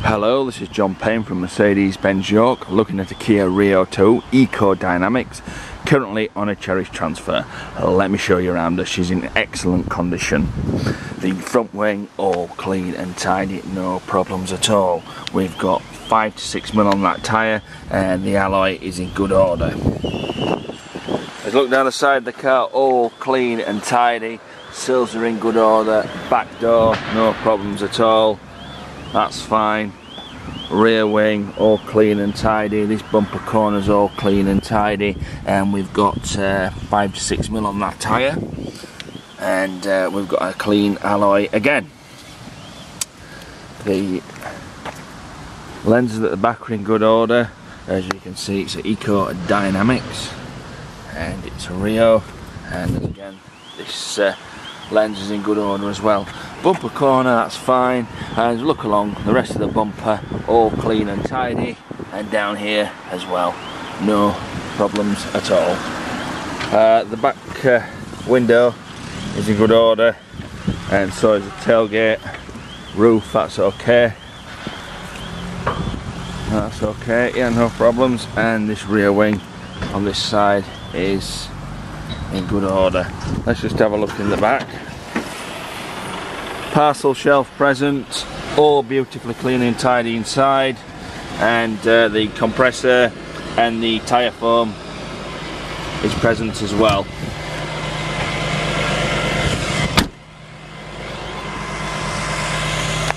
Hello, this is John Payne from Mercedes-Benz York looking at a Kia Rio 2 Eco Dynamics currently on a Cherished transfer. Let me show you around her, she's in excellent condition. The front wing all clean and tidy, no problems at all. We've got 5 to 6 mil on that tyre and the alloy is in good order. Let's look down the side of the car, all clean and tidy. Sills are in good order, back door, no problems at all that's fine. Rear wing all clean and tidy. This bumper corners all clean and tidy. And we've got uh, five to six mil on that tire and uh, we've got a clean alloy again. The lenses at the back are in good order. As you can see it's an Eco Dynamics. And it's a Rio. And again this uh, lens is in good order as well bumper corner that's fine. And look along the rest of the bumper all clean and tidy. And down here as well no problems at all. Uh, the back uh, window is in good order. And so is the tailgate roof that's okay. That's okay yeah no problems. And this rear wing on this side is in good order. Let's just have a look in the back parcel shelf present all beautifully clean and tidy inside and uh, the compressor and the tyre foam is present as well.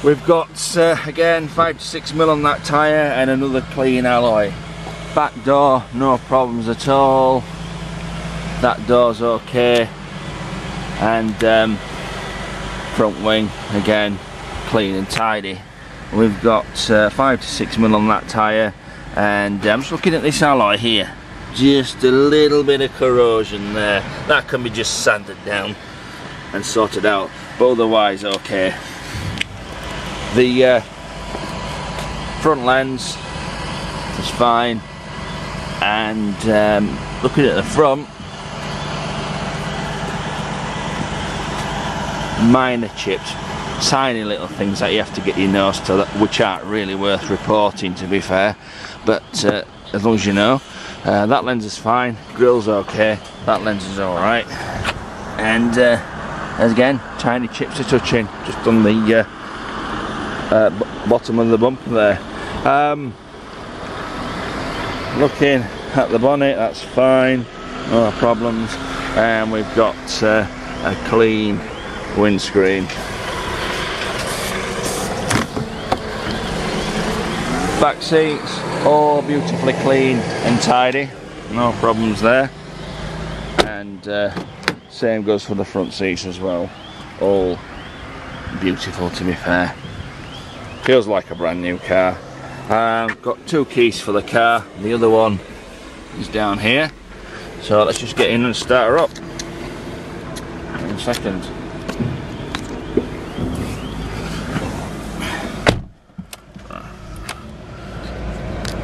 We've got uh, again 5 to 6 mil on that tyre and another clean alloy. Back door no problems at all. That door's okay. And um, front wing again clean and tidy. We've got uh, five to six mil on that tyre and uh, I'm just looking at this alloy here. Just a little bit of corrosion there. That can be just sanded down and sorted out. But otherwise okay. The uh, front lens is fine. And um, looking at the front minor chips tiny little things that you have to get your nose to that which aren't really worth reporting to be fair. But uh, as long as you know uh, that lens is fine. Grill's okay. That lens is all right. And uh, again tiny chips are touching just on the uh, uh, bottom of the bumper there. Um, looking at the bonnet that's fine. No problems. And we've got uh, a clean windscreen. Back seats all beautifully clean and tidy, no problems there. And uh, same goes for the front seats as well, all beautiful to be fair. Feels like a brand new car. Um, got two keys for the car, the other one is down here. So let's just get in and start her up in a second.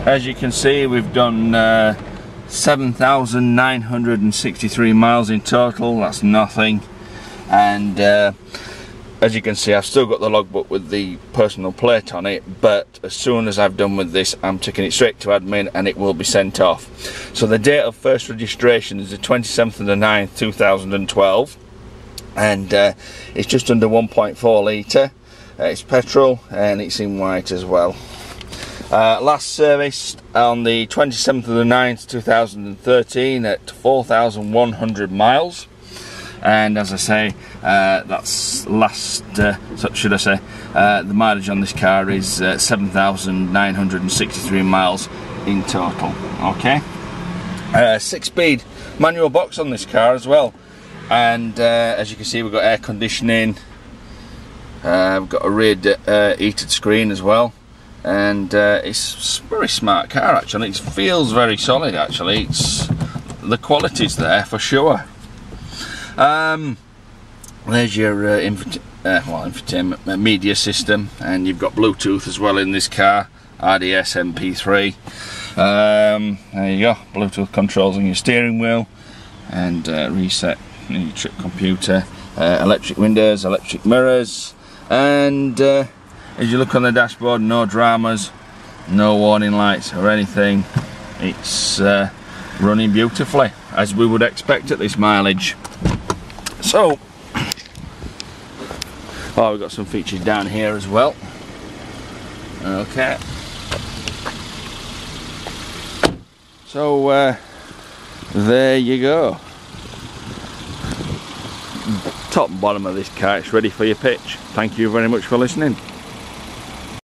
As you can see we've done uh, 7,963 miles in total. That's nothing. And uh, as you can see I've still got the logbook with the personal plate on it but as soon as I've done with this I'm taking it straight to admin and it will be sent off. So the date of first registration is the 27th of the 9th 2012 and uh, it's just under 1.4 litre. Uh, it's petrol and it's in white as well uh, last serviced on the 27th of the 9th 2013 at 4,100 miles. And as I say uh, that's last uh, should I say uh, the mileage on this car is uh, 7,963 miles in total okay? Uh, six speed manual box on this car as well. And as you can see we've got air conditioning. We've got a rear heated screen as well and uh, it's a very smart car actually. It feels very solid actually. It's the quality's there for sure. Um, there's your uh, infot uh, well, infotainment uh, media system. And you've got Bluetooth as well in this car. RDS MP3 um, there you go. Bluetooth controls on your steering wheel. And uh, reset your trip computer. Uh, electric windows electric mirrors. And as you look on the dashboard no dramas no warning lights or anything. It's uh, running beautifully as we would expect at this mileage. So oh we've got some features down here as well. Okay. So uh, there you go. Top and bottom of this car it's ready for your pitch. Thank you very much for listening